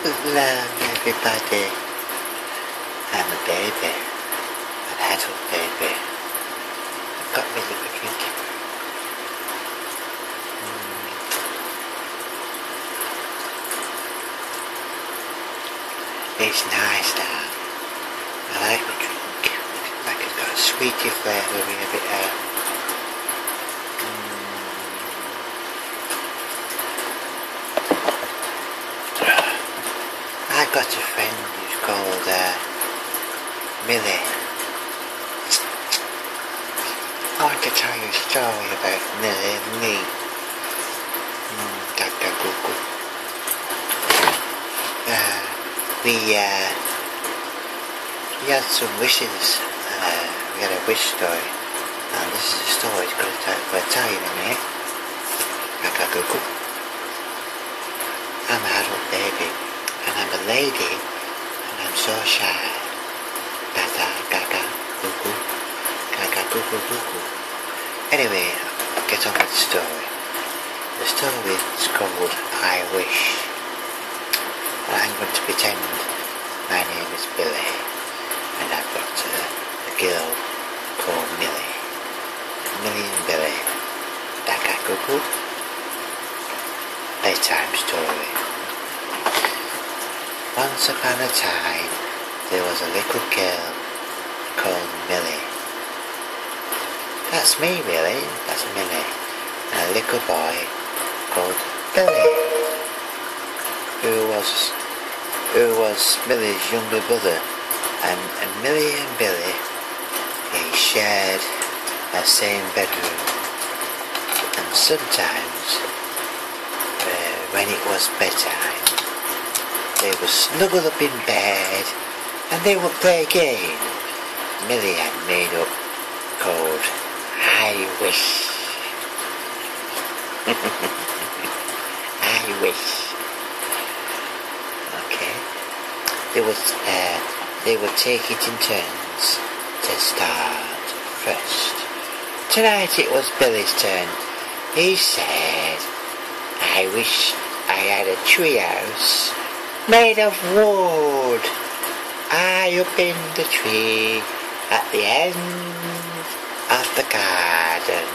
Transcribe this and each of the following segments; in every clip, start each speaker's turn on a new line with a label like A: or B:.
A: Hello, everybody. I'm a baby. An adult baby. I've got me little drink. It's nice now. I like my drink. Like it's got a sweetie flavour with a bit of I got a friend who's called uh, Millie. I want to tell you a story about Millie and me. Mm, Dr. Uh, we, uh, we had some wishes. Uh, we had a wish story. And this is a story it's going to tell, going to tell you in a minute. I'm an adult baby and I'm a lady, and I'm so shy. Gaga, gaga, goo goo, gaga, goo goo, goo goo. Anyway, get on with the story. The story is called I Wish. And I'm going to pretend my name is Billy, and I've got a, a girl called Millie. Millie and Billy. Gaga, goo goo. Bedtime story. Once upon a time, there was a little girl called Millie. That's me, really. That's Millie. And a little boy called Billy, who was who was Millie's younger brother. And, and Millie and Billy, they shared a same bedroom. And sometimes, uh, when it was bedtime, they would snuggle up in bed and they would play a game Millie had made up called I Wish. I Wish. Okay. They would, uh, they would take it in turns to start first. Tonight it was Billy's turn. He said, I wish I had a treehouse made of wood. High up in the tree at the end of the garden.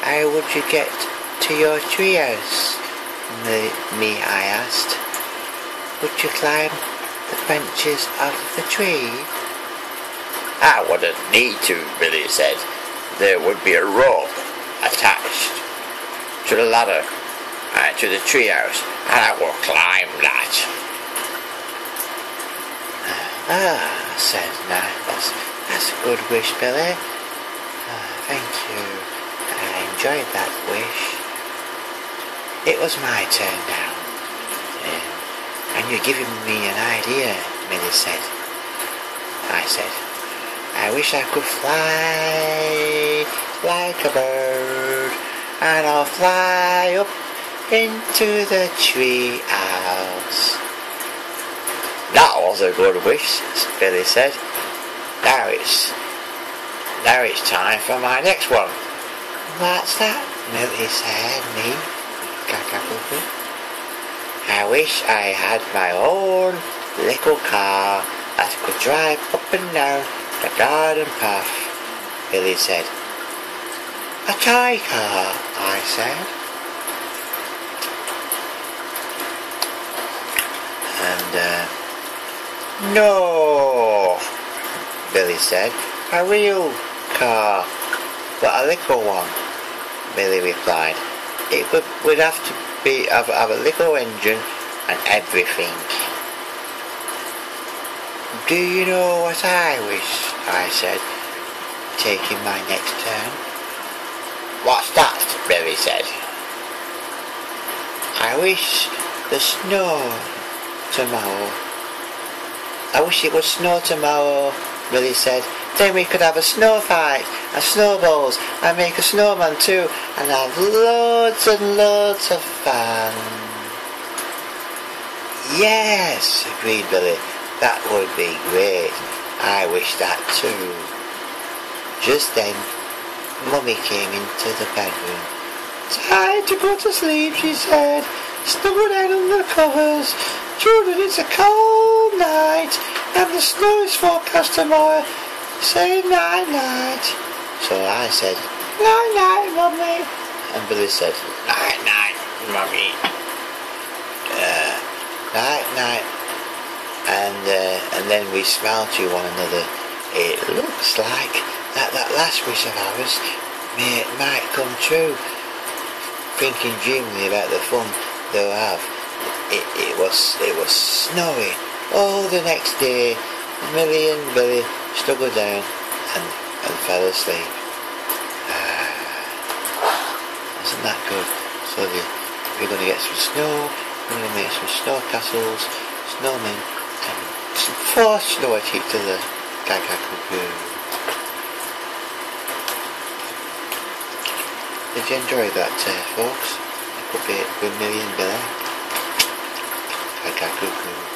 A: How would you get to your treehouse? Me, me, I asked. Would you climb the branches of the tree?
B: I wouldn't need to, Billy said. There would be a rope attached to the ladder uh, to the treehouse, and I will climb that.
A: Ah, said Nat, that's, that's a good wish, Billy. Ah, thank you. I enjoyed that wish. It was my turn now. Um, and you're giving me an idea, Millie said. I said, I wish I could fly like a bird, and I'll fly up into the tree house.
B: That was a good wish, Billy said. Now it's now it's time for my next one.
A: What's that? Millie said, me.
B: I wish I had my own little car that could drive up and down the garden path, Billy said.
A: A toy car, I said.
B: And uh, no, Billy said, a real car, but a little one. Billy replied, it would, would have to be have, have a little engine and everything.
A: Do you know what I wish? I said, taking my next turn.
B: What's that? Billy said.
A: I wish the snow tomorrow. I wish it would snow tomorrow, Billy said. Then we could have a snow fight and snowballs and make a snowman too and have loads and loads of fun. Yes, agreed Billy. That would be great. I wish that too. Just then, Mummy came into the bedroom. Time to go to sleep, she said.
B: Snuggle down under the covers. Children, it's a cold night, and the snow is forecast tomorrow. Say night night.
A: So I said,
B: Night night, Mummy.
A: and Billy said,
B: Night night, Mummy.
A: uh, night, night. And, uh, and then we smiled to one another. It looks like that, that last wish of ours may, might come true. Thinking dreamily about the fun they'll have. It, it was it was snowy all the next day. Millie and Billy struggled down and, and fell asleep. Isn't that good? So the, we're going to get some snow, we're going to make some snow castles, snowmen, and some force snow at each other. Gaga cuckoo. Did you enjoy that, uh, folks? A good bit with Millie and Billy. Gaga cuckoo.